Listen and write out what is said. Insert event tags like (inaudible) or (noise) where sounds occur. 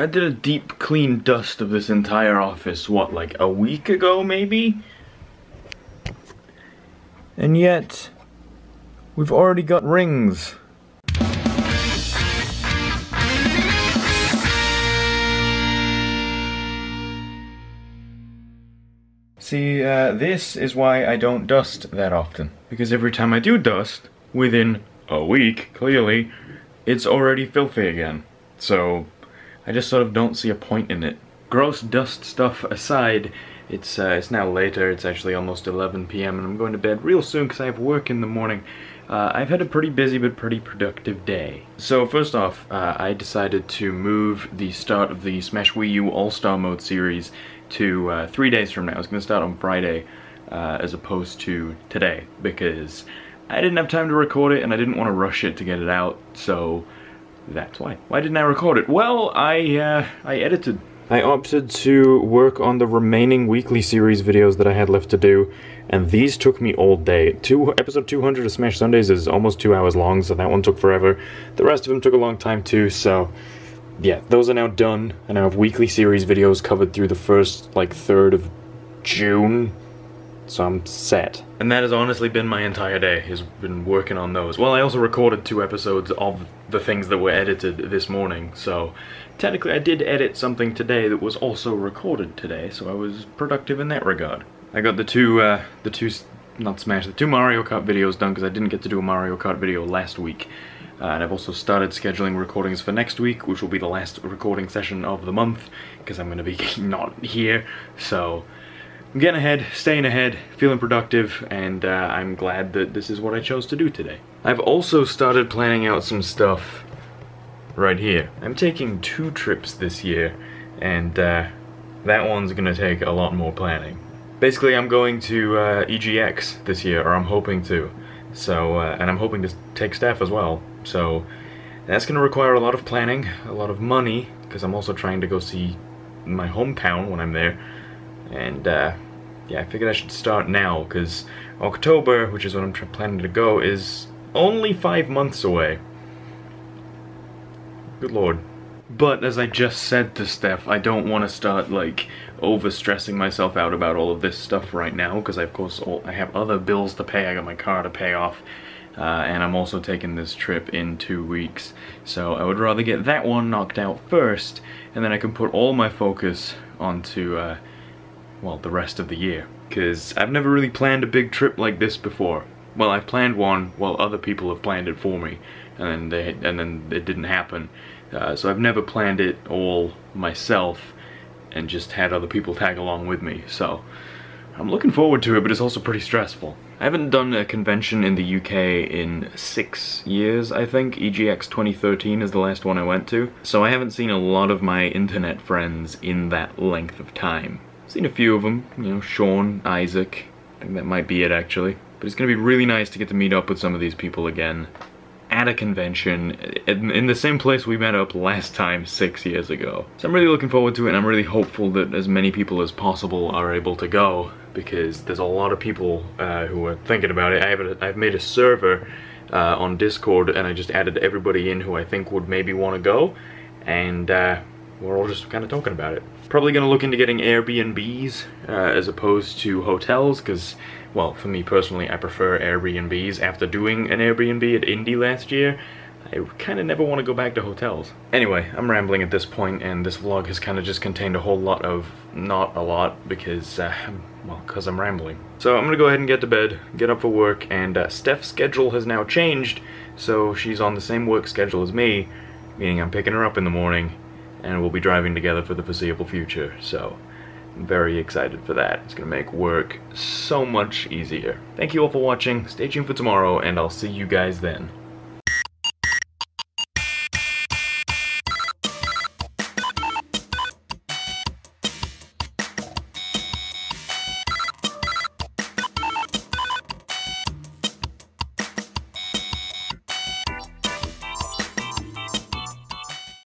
I did a deep clean dust of this entire office, what, like a week ago maybe? And yet, we've already got rings. See, uh, this is why I don't dust that often. Because every time I do dust, within a week, clearly, it's already filthy again. So, I just sort of don't see a point in it. Gross dust stuff aside, it's uh, it's now later, it's actually almost 11 p.m. and I'm going to bed real soon because I have work in the morning. Uh, I've had a pretty busy but pretty productive day. So first off, uh, I decided to move the start of the Smash Wii U All-Star Mode series to uh, three days from now. It's going to start on Friday uh, as opposed to today because I didn't have time to record it and I didn't want to rush it to get it out, so that's why. Why didn't I record it? Well, I, uh, I edited. I opted to work on the remaining weekly series videos that I had left to do, and these took me all day. Two, episode 200 of Smash Sundays is almost two hours long, so that one took forever. The rest of them took a long time too, so yeah, those are now done, and I have weekly series videos covered through the first, like, third of June, so I'm set. And that has honestly been my entire day, has been working on those. Well, I also recorded two episodes of the things that were edited this morning, so technically I did edit something today that was also recorded today, so I was productive in that regard. I got the two, uh, the two, not Smash, the two Mario Kart videos done because I didn't get to do a Mario Kart video last week. Uh, and I've also started scheduling recordings for next week, which will be the last recording session of the month, because I'm going to be (laughs) not here, so I'm getting ahead, staying ahead, feeling productive, and uh, I'm glad that this is what I chose to do today. I've also started planning out some stuff right here. I'm taking two trips this year, and uh, that one's gonna take a lot more planning. Basically, I'm going to uh, EGX this year, or I'm hoping to. So, uh, and I'm hoping to take Steph as well. So, that's gonna require a lot of planning, a lot of money, because I'm also trying to go see my hometown when I'm there and uh, yeah, I figured I should start now because October, which is when I'm planning to go, is only five months away. Good lord. But as I just said to Steph, I don't want to start like over stressing myself out about all of this stuff right now because I of course all, I have other bills to pay. I got my car to pay off. Uh, and I'm also taking this trip in two weeks. So I would rather get that one knocked out first, and then I can put all my focus onto uh, well, the rest of the year. Because I've never really planned a big trip like this before. Well, I've planned one while other people have planned it for me, and then they and then it didn't happen. Uh, so I've never planned it all myself, and just had other people tag along with me. So I'm looking forward to it, but it's also pretty stressful. I haven't done a convention in the UK in six years, I think. EGX 2013 is the last one I went to. So I haven't seen a lot of my internet friends in that length of time. Seen a few of them, you know, Shaun, Isaac. I think that might be it actually. But it's gonna be really nice to get to meet up with some of these people again at a convention in, in, the same place we met up last time six years ago. So I'm really looking forward to it and I'm really hopeful that as many people as possible are able to go because there's a lot of people uh, who are thinking about it. I have a, I've made a server uh, on Discord and I just added everybody in who I think would maybe want to go and uh, we're all just kind of talking about it. Probably going to look into getting Airbnbs uh, as opposed to hotels because, well, for me personally, I prefer Airbnbs. After doing an Airbnb at Indy last year, I kind of never want to go back to hotels. Anyway, I'm rambling at this point, and this vlog has kind of just contained a whole lot of not a lot because, uh, well, because I'm rambling. So I'm going to go ahead and get to bed, get up for work, and uh, Steph's schedule has now changed, so she's on the same work schedule as me, meaning I'm picking her up in the morning, and we'll be driving together for the foreseeable future, so I'm very excited for that. It's gonna make work so much easier. Thank you all for watching, stay tuned for tomorrow, and I'll see you guys then.